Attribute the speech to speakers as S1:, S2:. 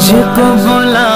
S1: मुझको बुला